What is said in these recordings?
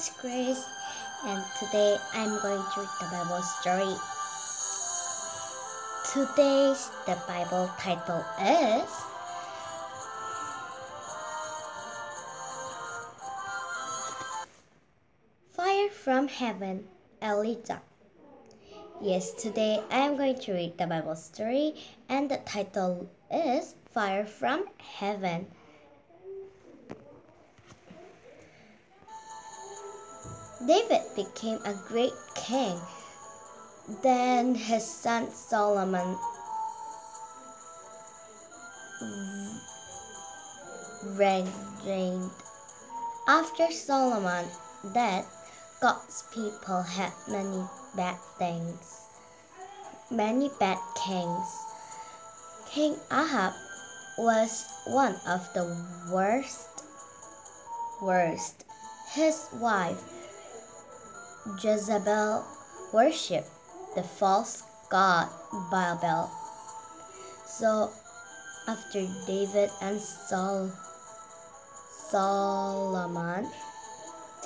is Grace, and today I'm going to read the Bible story. Today's the Bible title is Fire from Heaven, Elijah. Yes, today I am going to read the Bible story, and the title is Fire from Heaven. David became a great king. Then his son Solomon reigned. After Solomon death, God's people had many bad things, many bad kings. King Ahab was one of the worst. Worst. His wife Jezebel worshipped the false god Baal. So after David and Saul, Solomon,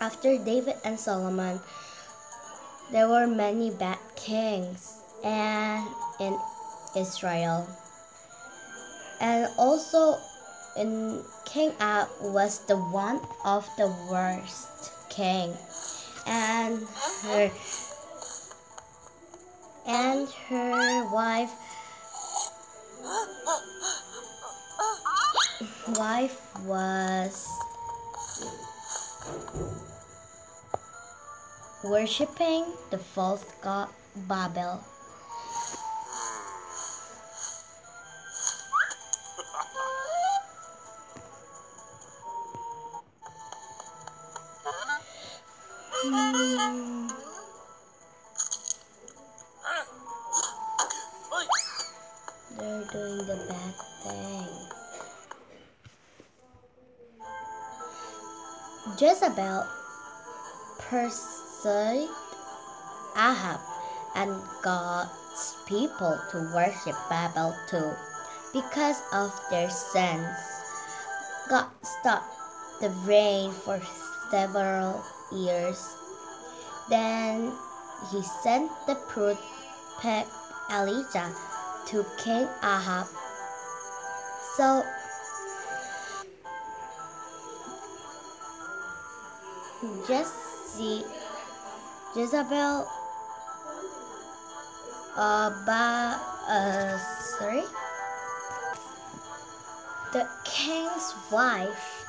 after David and Solomon, there were many bad kings and in Israel. And also in King Ahab was the one of the worst king and her and her wife wife was worshipping the false god Babel. They're doing the bad thing. Jezebel pursued Ahab and God's people to worship Babel too. Because of their sins, God stopped the rain for several years. Then he sent the prophet Elijah to King Ahab. So just see Jezebel uh, ba, uh, sorry the king's wife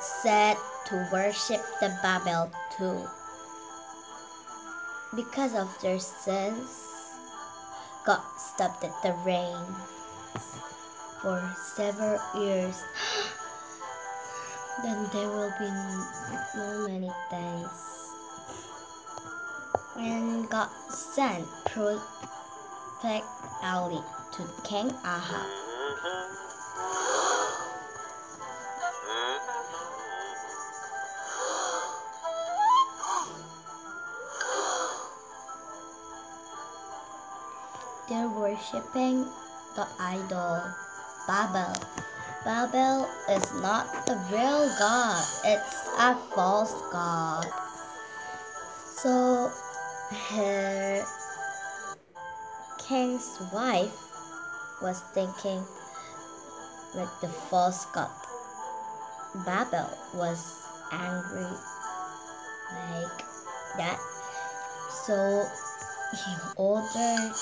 said to worship the Babel too. Because of their sins, God stopped the rain for several years. then there will be no many days. And God sent Prophet Ali to King Ahab. Mm-hmm. They're worshipping the idol Babel. Babel is not the real God, it's a false God. So her king's wife was thinking like the false god Babel was angry like that. So he ordered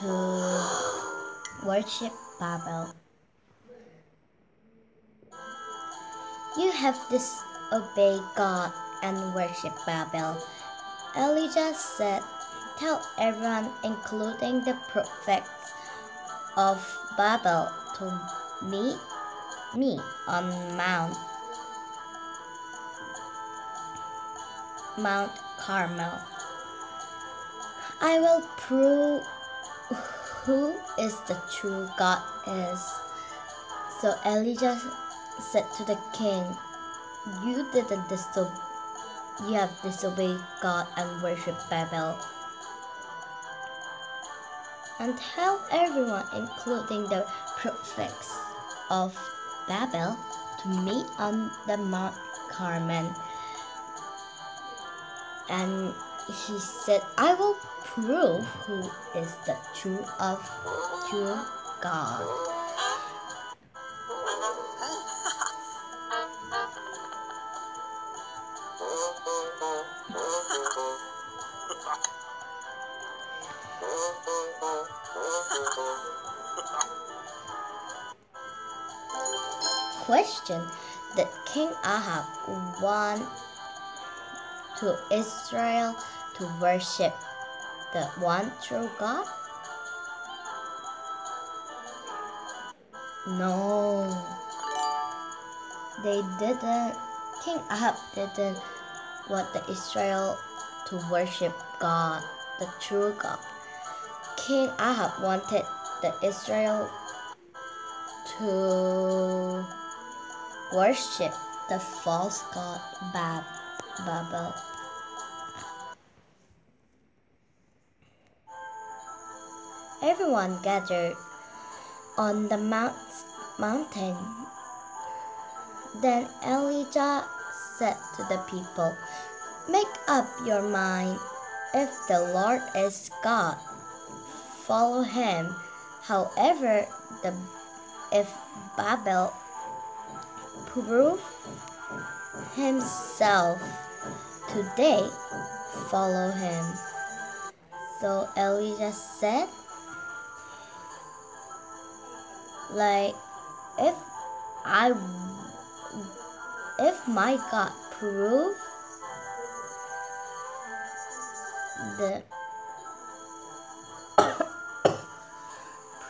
to worship Babel. You have disobeyed God and worship Babel. Elijah said, Tell everyone, including the prophets of Babel, to meet me on Mount Mount Carmel. I will prove who is the true God is. So Elijah said to the king, You didn't disobey, you have disobeyed God and worshiped Babel. And tell everyone, including the prophets of Babel, to meet on the Mount Carmel. and he said, I will prove who is the true of true God. Question Did King Ahab want to Israel to worship the one true God? No. They didn't. King Ahab didn't want the Israel to worship God, the true God. King Ahab wanted the Israel to worship the false god Bab Babel. Everyone gathered on the mount, mountain. Then Elijah said to the people, Make up your mind. If the Lord is God, follow him. However, the, if Babel prove himself today, follow him. So Elijah said, like if I if my God prove the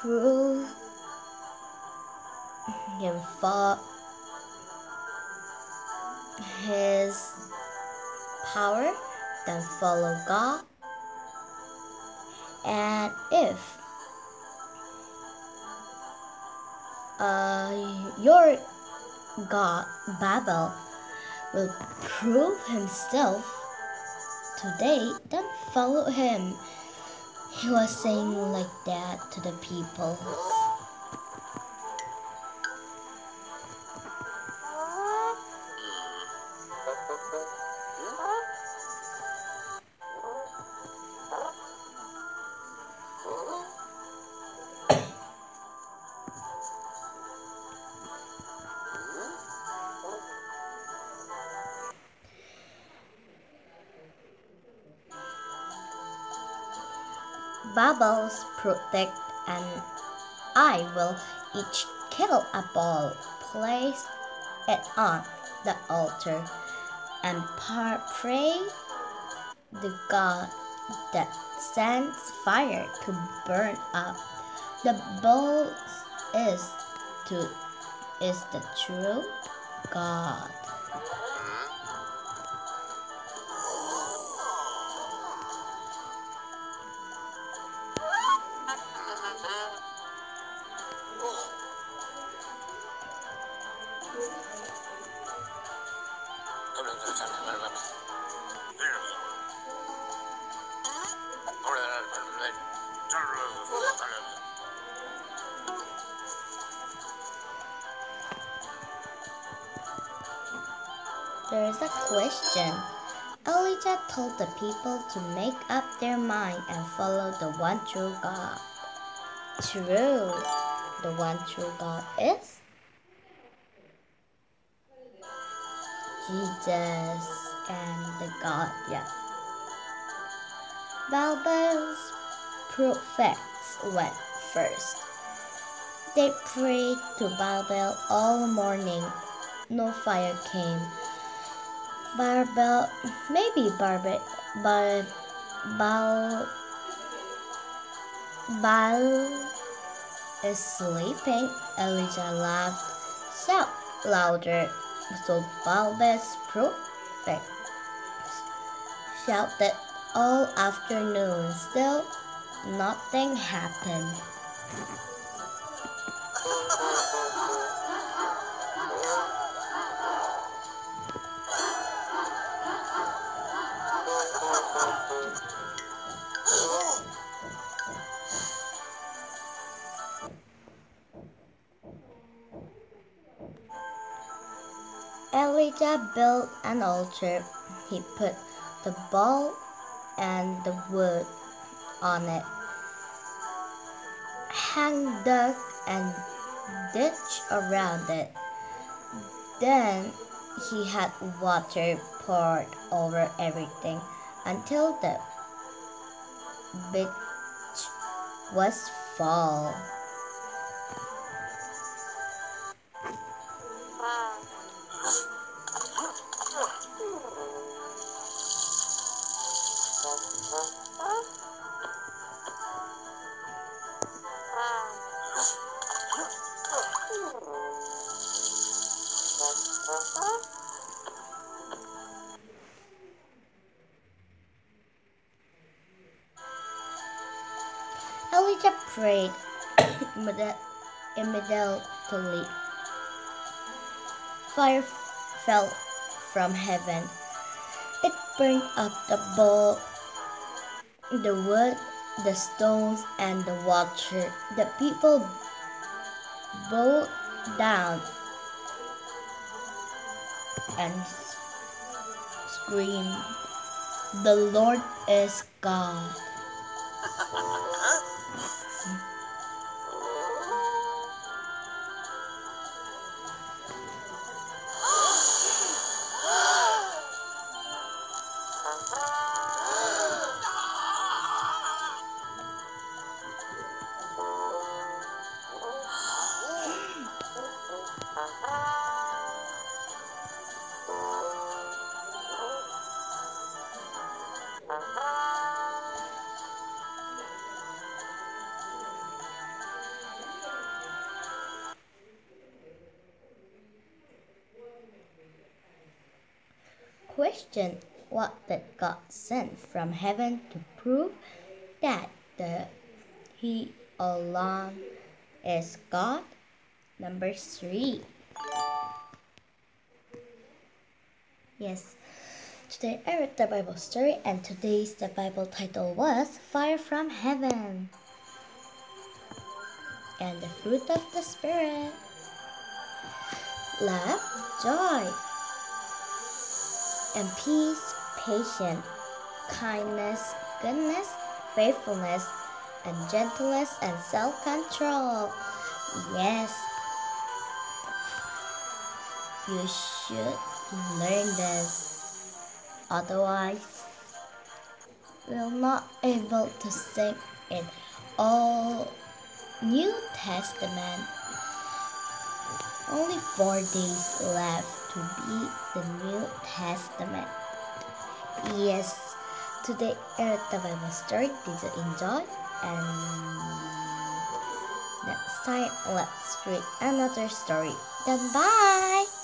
prove him for his power then follow God. And if uh, your God Babel will prove himself today, then follow him. He was saying like that to the people. Babel's protect and I will each kill a ball, place it on the altar, and pray the God that sends fire to burn up. The bull is to is the true God. There is a question. Elijah told the people to make up their mind and follow the one true God. True. The one true God is Jesus and the God, yeah. Babel's prophets went first. They prayed to Babel all morning. No fire came. Barbel, maybe Barbel, but Bal, Bal is sleeping. Elijah laughed. so louder. So Balbus prophet shouted all afternoon. Still, nothing happened. Elijah built an altar. He put the ball and the wood on it, hang duck and ditch around it. Then he had water poured over everything until the beach was full. Elijah prayed immediately. Fire fell from heaven. It burned up the bowl, the wood, the stones, and the water. The people bowed down and screamed, The Lord is God. Question What did God send from heaven to prove that the He alone is God? Number three. Yes, today I read the Bible story, and today's the Bible title was Fire from Heaven. And the fruit of the Spirit love, joy, and peace, patience, kindness, goodness, faithfulness, and gentleness and self control. Yes, you should learn this. Otherwise, we're not able to sing in all New Testament. Only four days left to be the New Testament. Yes, today read the Bible story. Did you enjoy? And next time, let's read another story. Goodbye!